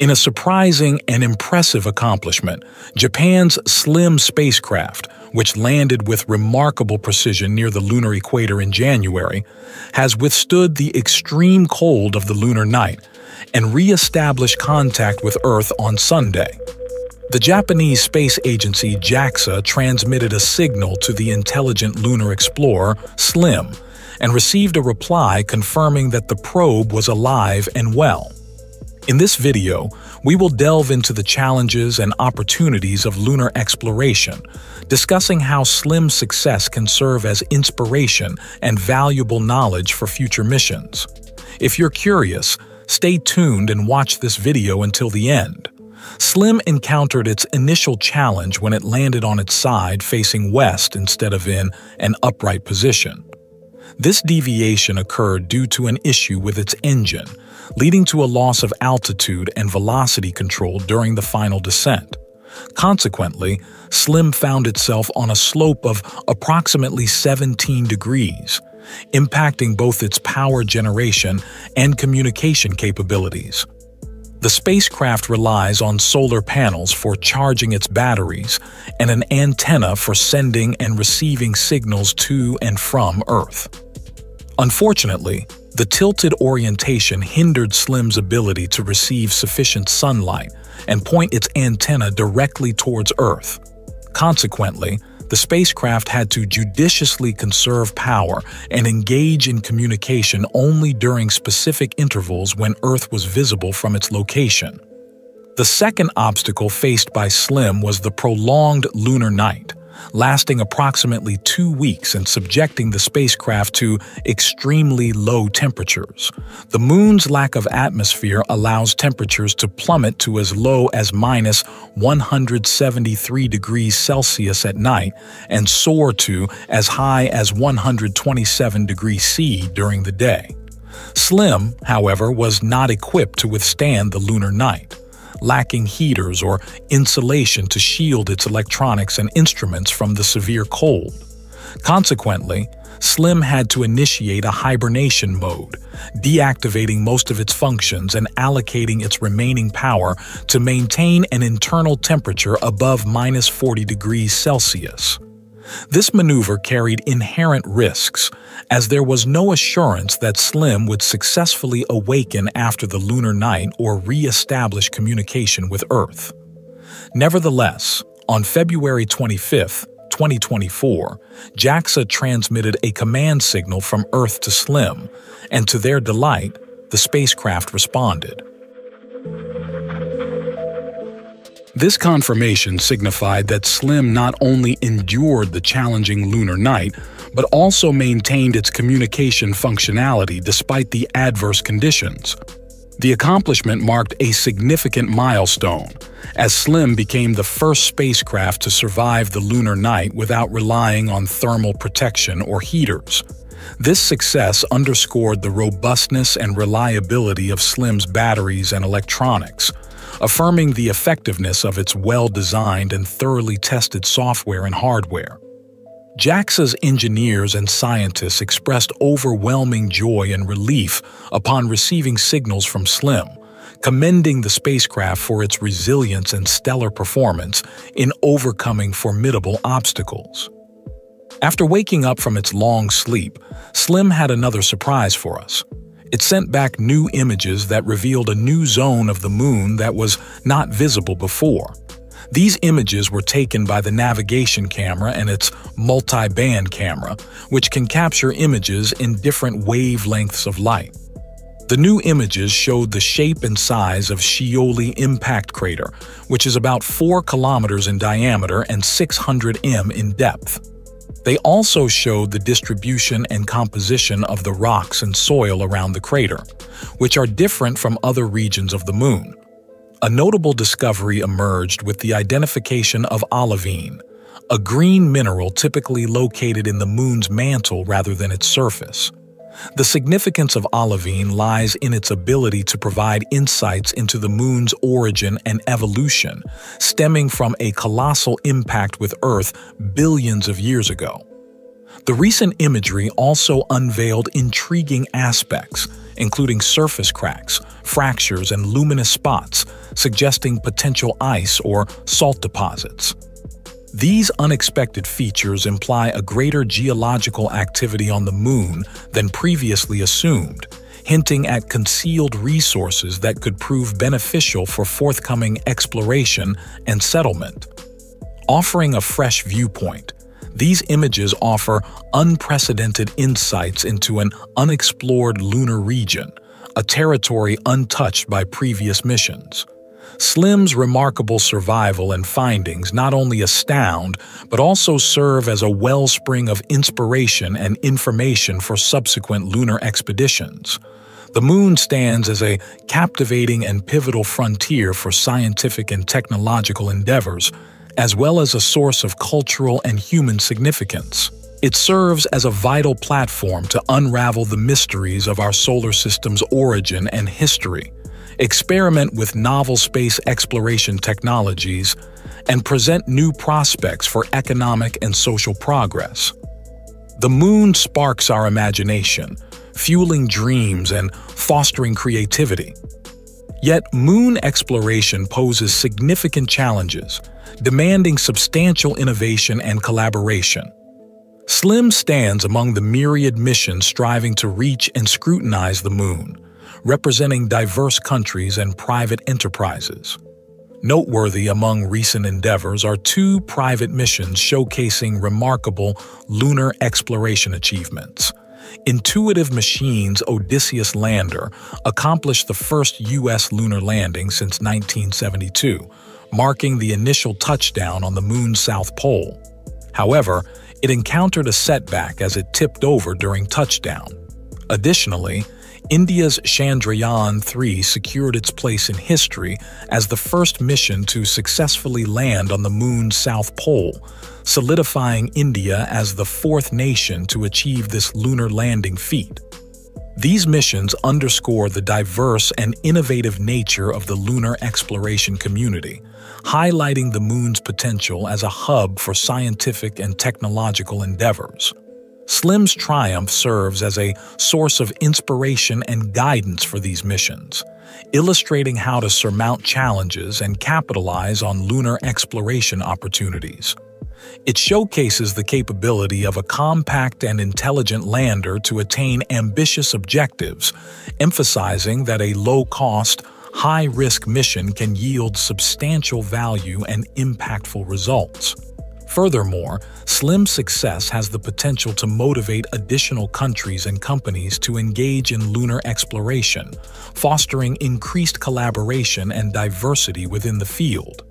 In a surprising and impressive accomplishment, Japan's SLIM spacecraft, which landed with remarkable precision near the lunar equator in January, has withstood the extreme cold of the lunar night and re-established contact with Earth on Sunday. The Japanese space agency JAXA transmitted a signal to the Intelligent Lunar Explorer, SLIM, and received a reply confirming that the probe was alive and well. In this video, we will delve into the challenges and opportunities of lunar exploration, discussing how SLIM success can serve as inspiration and valuable knowledge for future missions. If you're curious, stay tuned and watch this video until the end. SLIM encountered its initial challenge when it landed on its side facing west instead of in an upright position. This deviation occurred due to an issue with its engine, leading to a loss of altitude and velocity control during the final descent. Consequently, Slim found itself on a slope of approximately 17 degrees, impacting both its power generation and communication capabilities. The spacecraft relies on solar panels for charging its batteries and an antenna for sending and receiving signals to and from Earth. Unfortunately, the tilted orientation hindered Slim's ability to receive sufficient sunlight and point its antenna directly towards Earth. Consequently, the spacecraft had to judiciously conserve power and engage in communication only during specific intervals when Earth was visible from its location. The second obstacle faced by Slim was the prolonged lunar night lasting approximately two weeks and subjecting the spacecraft to extremely low temperatures. The moon's lack of atmosphere allows temperatures to plummet to as low as minus 173 degrees Celsius at night and soar to as high as 127 degrees C during the day. Slim, however, was not equipped to withstand the lunar night lacking heaters or insulation to shield its electronics and instruments from the severe cold. Consequently, Slim had to initiate a hibernation mode, deactivating most of its functions and allocating its remaining power to maintain an internal temperature above minus 40 degrees Celsius. This maneuver carried inherent risks, as there was no assurance that Slim would successfully awaken after the lunar night or re-establish communication with Earth. Nevertheless, on February 25, 2024, JAXA transmitted a command signal from Earth to Slim, and to their delight, the spacecraft responded. This confirmation signified that Slim not only endured the challenging lunar night, but also maintained its communication functionality despite the adverse conditions. The accomplishment marked a significant milestone, as Slim became the first spacecraft to survive the lunar night without relying on thermal protection or heaters. This success underscored the robustness and reliability of Slim's batteries and electronics, affirming the effectiveness of its well-designed and thoroughly tested software and hardware. JAXA's engineers and scientists expressed overwhelming joy and relief upon receiving signals from SLIM, commending the spacecraft for its resilience and stellar performance in overcoming formidable obstacles. After waking up from its long sleep, SLIM had another surprise for us. It sent back new images that revealed a new zone of the moon that was not visible before. These images were taken by the navigation camera and its multi-band camera, which can capture images in different wavelengths of light. The new images showed the shape and size of Shioli impact crater, which is about 4 kilometers in diameter and 600 m in depth. They also showed the distribution and composition of the rocks and soil around the crater, which are different from other regions of the moon. A notable discovery emerged with the identification of olivine, a green mineral typically located in the moon's mantle rather than its surface. The significance of olivine lies in its ability to provide insights into the moon's origin and evolution, stemming from a colossal impact with Earth billions of years ago. The recent imagery also unveiled intriguing aspects, including surface cracks, fractures, and luminous spots, suggesting potential ice or salt deposits. These unexpected features imply a greater geological activity on the Moon than previously assumed, hinting at concealed resources that could prove beneficial for forthcoming exploration and settlement. Offering a fresh viewpoint, these images offer unprecedented insights into an unexplored lunar region, a territory untouched by previous missions. Slim's remarkable survival and findings not only astound, but also serve as a wellspring of inspiration and information for subsequent lunar expeditions. The Moon stands as a captivating and pivotal frontier for scientific and technological endeavors, as well as a source of cultural and human significance. It serves as a vital platform to unravel the mysteries of our solar system's origin and history, experiment with novel space exploration technologies, and present new prospects for economic and social progress. The moon sparks our imagination, fueling dreams and fostering creativity. Yet moon exploration poses significant challenges, demanding substantial innovation and collaboration. Slim stands among the myriad missions striving to reach and scrutinize the moon, representing diverse countries and private enterprises. Noteworthy among recent endeavors are two private missions showcasing remarkable lunar exploration achievements. Intuitive Machines' Odysseus lander accomplished the first U.S. lunar landing since 1972, marking the initial touchdown on the moon's south pole. However, it encountered a setback as it tipped over during touchdown. Additionally, India's Chandrayaan-3 secured its place in history as the first mission to successfully land on the moon's south pole, solidifying India as the fourth nation to achieve this lunar landing feat. These missions underscore the diverse and innovative nature of the lunar exploration community, highlighting the moon's potential as a hub for scientific and technological endeavors. Slim's triumph serves as a source of inspiration and guidance for these missions, illustrating how to surmount challenges and capitalize on lunar exploration opportunities. It showcases the capability of a compact and intelligent lander to attain ambitious objectives, emphasizing that a low-cost, high-risk mission can yield substantial value and impactful results. Furthermore, Slim's success has the potential to motivate additional countries and companies to engage in lunar exploration, fostering increased collaboration and diversity within the field.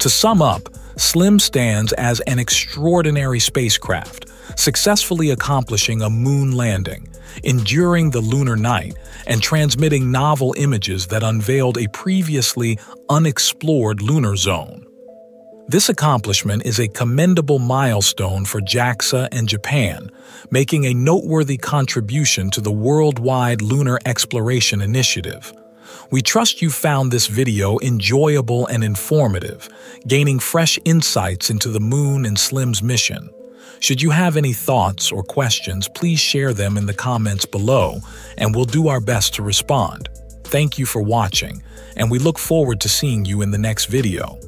To sum up, Slim stands as an extraordinary spacecraft, successfully accomplishing a moon landing, enduring the lunar night, and transmitting novel images that unveiled a previously unexplored lunar zone. This accomplishment is a commendable milestone for JAXA and Japan, making a noteworthy contribution to the worldwide lunar exploration initiative. We trust you found this video enjoyable and informative, gaining fresh insights into the Moon and Slim's mission. Should you have any thoughts or questions, please share them in the comments below, and we'll do our best to respond. Thank you for watching, and we look forward to seeing you in the next video.